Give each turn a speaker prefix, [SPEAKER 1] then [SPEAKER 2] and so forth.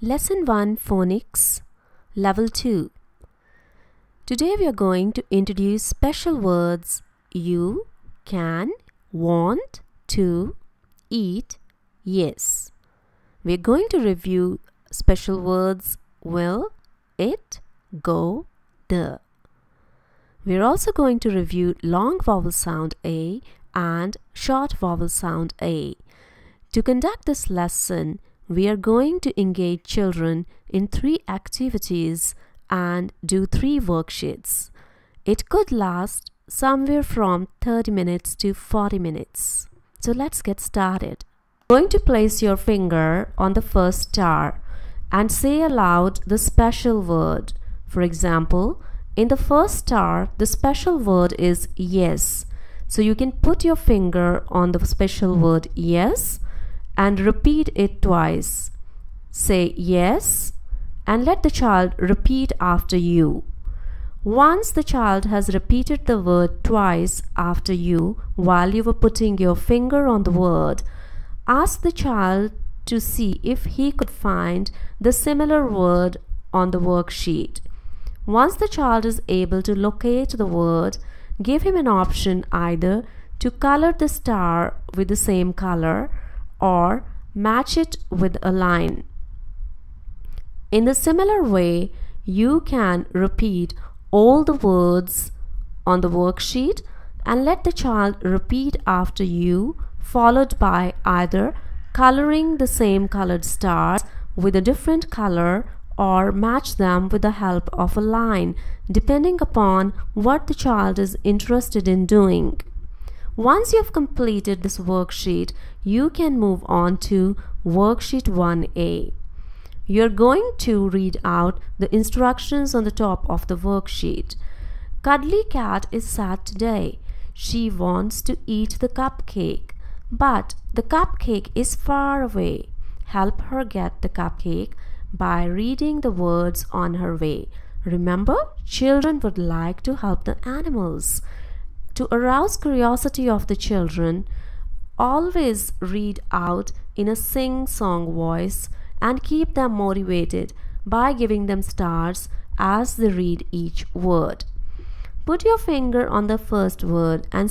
[SPEAKER 1] Lesson 1 Phonics Level 2 Today we are going to introduce special words you, can, want, to, eat, yes. We are going to review special words will, it, go, the. We are also going to review long vowel sound A and short vowel sound A. To conduct this lesson, we are going to engage children in three activities and do three worksheets. It could last somewhere from 30 minutes to 40 minutes. So let's get started. Going to place your finger on the first star and say aloud the special word. For example, in the first star, the special word is yes. So you can put your finger on the special word yes and repeat it twice. Say yes and let the child repeat after you. Once the child has repeated the word twice after you while you were putting your finger on the word, ask the child to see if he could find the similar word on the worksheet. Once the child is able to locate the word, give him an option either to color the star with the same color or match it with a line. In the similar way, you can repeat all the words on the worksheet and let the child repeat after you followed by either coloring the same colored stars with a different color or match them with the help of a line depending upon what the child is interested in doing. Once you have completed this worksheet, you can move on to worksheet 1A. You're going to read out the instructions on the top of the worksheet. Cuddly cat is sad today. She wants to eat the cupcake, but the cupcake is far away. Help her get the cupcake by reading the words on her way. Remember, children would like to help the animals. To arouse curiosity of the children, always read out in a sing-song voice and keep them motivated by giving them stars as they read each word. Put your finger on the first word and